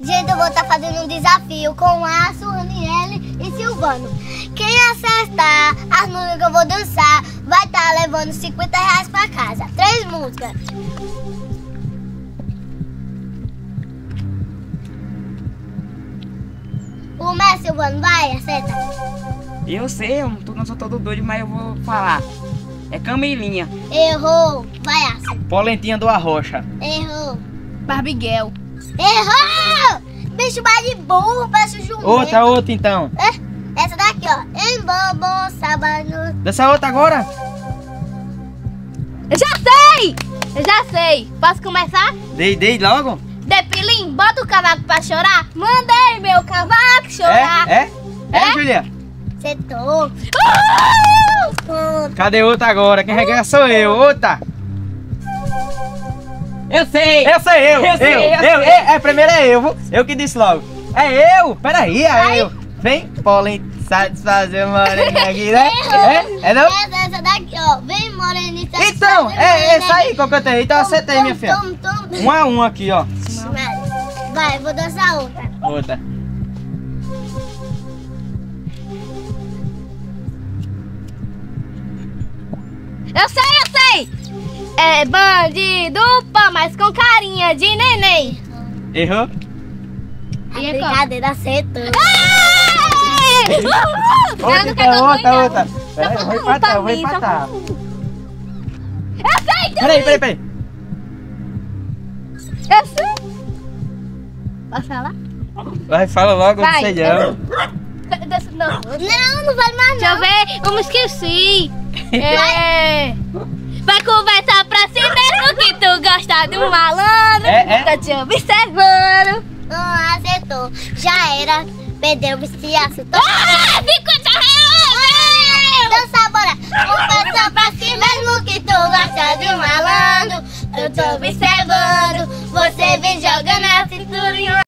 Gente, eu vou estar fazendo um desafio com Aço, Raniele e Silvano. Quem acertar as músicas que eu vou dançar vai estar levando 50 reais pra casa. Três músicas. Começa, Silvano, vai, acerta. Eu sei, eu tô- não sou todo doido, mas eu vou falar. É Camilinha. Errou. Vai, Aço. Polentinha do Arrocha. Errou. Barbiguel. Errou! Bicho mais de burro, parece um jumento. Outra, outra então. É, essa daqui, ó. Em bobo, sábado. Dança outra agora? Eu já sei! Eu já sei. Posso começar? Dei, dei logo? Depilim, bota o cavaco pra chorar. Mandei meu cavaco chorar. É? É? É, É? Julia? Acertou. Uh! Ponto. Cadê outra agora? Quem ganhar sou eu. Outra. Eu sei! Eu sei, eu. Eu sei, eu eu, sei. É, é, primeiro é eu. Eu que disse logo. É eu. Peraí, é eu. Vem, Polen, satisfazer uma morena aqui, né? É? É não? Essa, essa daqui, ó. Vem, morenita. Então, é né? essa aí que eu cantei. Então Tom, acertei, tom, minha filha. tom, tom. Um a um aqui, ó. Vai, vou dançar outra. Outra. Eu eu sei! É bandido pá, mas com carinha de neném. Errou? A E é brincadeira acertou. Outra, Ela não então, outra, não. outra. Peraí, eu vou empatar, eu vou só empatar. Eu sei, Peraí, peraí, peraí. Eu sei. Posso falar? Vai, fala logo, não Vai. sei não. Não, Não, não vale mais Deixa eu não. ver, eu me esqueci. É. Vai conversar pra si mesmo que gosta do malandro. É, é. Tô te observando. Ah, acertou. Já era. Perdeu, se acertou. Ah, 50 reais! Dança, bora. Conversa pra si mesmo que tu gosta de um malandro. Eu tô observando.